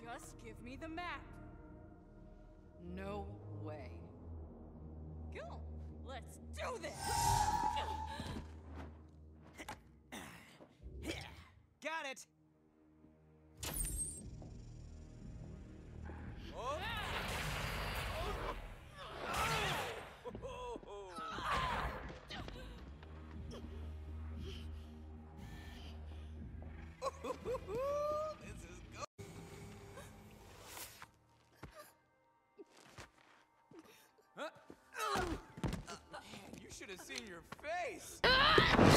Just give me the map. No way. Go. Let's do this. Got it! Huh? Man, you should have seen your face! Ah!